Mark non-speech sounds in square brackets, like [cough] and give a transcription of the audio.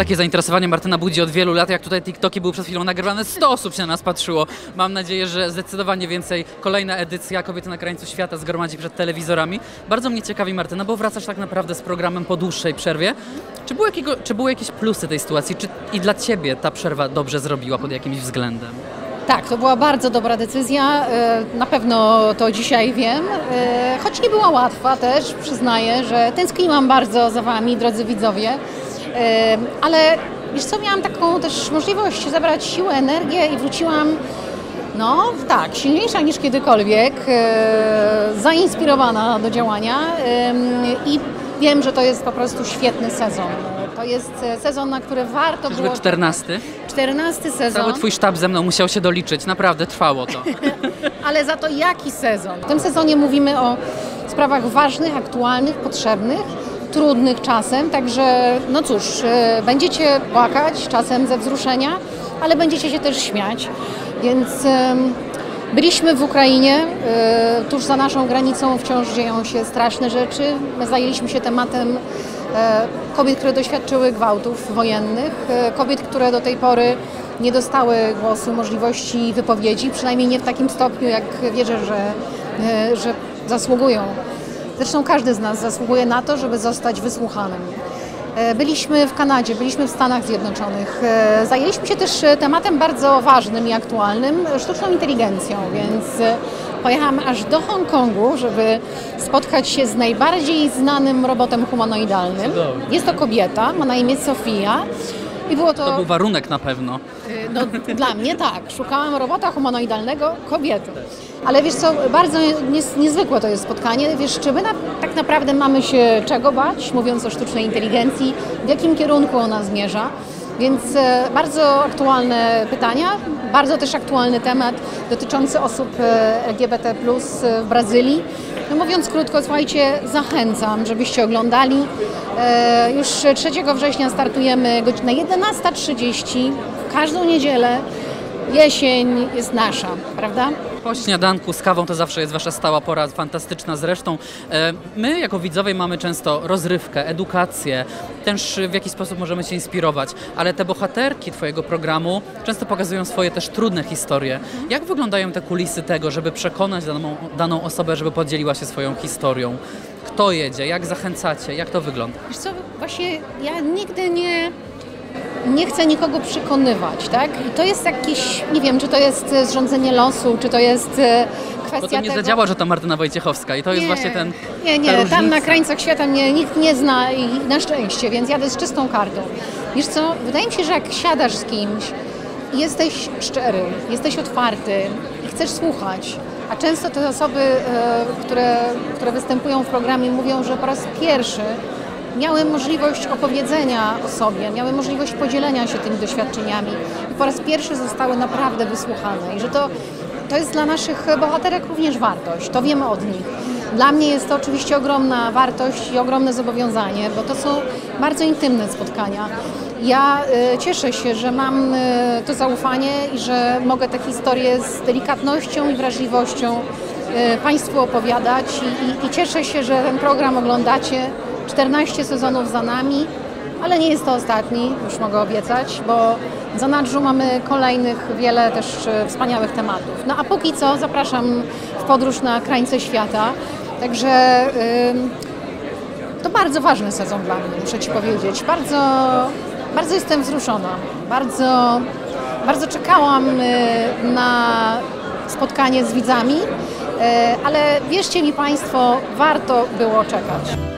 Takie zainteresowanie Martyna budzi od wielu lat. Jak tutaj TikToki były przed chwilą nagrywane, 100 osób się na nas patrzyło. Mam nadzieję, że zdecydowanie więcej kolejna edycja Kobiety na krańcu świata zgromadzi przed telewizorami. Bardzo mnie ciekawi Martyna, bo wracasz tak naprawdę z programem po dłuższej przerwie. Czy, było jakiego, czy były jakieś plusy tej sytuacji? Czy i dla Ciebie ta przerwa dobrze zrobiła pod jakimś względem? Tak, to była bardzo dobra decyzja. e, Na pewno to dzisiaj wiem. E, Choć nie była łatwa też, przyznaję, że tęskniłam bardzo za Wami, drodzy widzowie. Ale wiesz co, miałam taką też możliwość zebrać siłę, energię i wróciłam, no tak, silniejsza niż kiedykolwiek, e, zainspirowana do działania i wiem, że to jest po prostu świetny sezon. To jest e, sezon, na który warto Czyżby było... 14? 14 sezon. Cały Twój sztab ze mną musiał się doliczyć. Naprawdę trwało to. [laughs] Ale za to jaki sezon? W tym sezonie mówimy o sprawach ważnych, aktualnych, potrzebnych, trudnych czasem, także no cóż, e, będziecie płakać czasem ze wzruszenia, ale będziecie się też śmiać, więc byliśmy w Ukrainie, e, tuż za naszą granicą wciąż dzieją się straszne rzeczy. My zajęliśmy się tematem e, kobiet, które doświadczyły gwałtów wojennych, e, kobiet, które do tej pory nie dostały głosu, możliwości wypowiedzi, przynajmniej nie w takim stopniu, jak wierzę, że, e, że zasługują. Zresztą każdy z nas zasługuje na to, żeby zostać wysłuchanym. E, Byliśmy w Kanadzie, byliśmy w Stanach Zjednoczonych. E, Zajęliśmy się też e, tematem bardzo ważnym i aktualnym, sztuczną inteligencją, więc pojechałam aż do Hongkongu, żeby spotkać się z najbardziej znanym robotem humanoidalnym. Jest to kobieta, ma na imię Sofia. I było To był warunek na pewno. No, dla mnie tak. Szukałam robota humanoidalnego kobiety. Ale wiesz co, bardzo niezwykłe to jest spotkanie. Wiesz, czy my na, tak naprawdę mamy się czego bać, mówiąc o sztucznej inteligencji, w jakim kierunku ona zmierza? Więc e, bardzo aktualne pytania, bardzo też aktualny temat dotyczący osób e, LGBT w Brazylii. No mówiąc krótko, słuchajcie, zachęcam, żebyście oglądali. E, Już 3 września startujemy godzina 11.30 w każdą niedzielę. Jesień jest nasza, prawda? Po śniadanku z kawą to zawsze jest wasza stała pora, fantastyczna zresztą. E, My jako widzowie mamy często rozrywkę, edukację, też w jakiś sposób możemy się inspirować, ale te bohaterki twojego programu często pokazują swoje też trudne historie. Jak wyglądają te kulisy tego, żeby przekonać daną, daną osobę, żeby podzieliła się swoją historią? Kto jedzie? Jak zachęcacie? Jak to wygląda? Wiesz co, właśnie ja nigdy nie, nie chcę nikogo przekonywać, tak? I to jest jakieś, nie wiem, czy to jest e, zrządzenie losu, czy to jest e, kwestia Bo to nie tego... zadziała, że to Martyna Wojciechowska i to jest Nie, właśnie ten Nie, nie, tam na krańcach świata mnie nikt nie zna i na szczęście, więc jadę z czystą kartą. Wiesz co, wydaje mi się, że jak siadasz z kimś i jesteś szczery, jesteś otwarty i chcesz słuchać, a często te osoby, e, które, które występują w programie mówią, że po raz pierwszy miały możliwość opowiedzenia o sobie, miały możliwość podzielenia się tymi doświadczeniami i po raz pierwszy zostały naprawdę wysłuchane i że to to jest dla naszych bohaterek również wartość, to wiemy od nich. Dla mnie jest to oczywiście ogromna wartość i ogromne zobowiązanie, bo to są bardzo intymne spotkania. Ja y, cieszę się, że mam y, to zaufanie i że mogę te historie z delikatnością i wrażliwością y, Państwu opowiadać i, i, i cieszę się, że ten program oglądacie. 14 sezonów za nami, ale nie jest to ostatni, już mogę obiecać, bo w zanadrzu mamy kolejnych wiele też e, wspaniałych tematów. No a póki co zapraszam w podróż na krańce świata. Także ym, to bardzo ważny sezon dla mnie, muszę Ci powiedzieć. Bardzo, bardzo jestem wzruszona. Bardzo, bardzo czekałam y, na spotkanie z widzami, y, ale wierzcie mi Państwo, warto było czekać.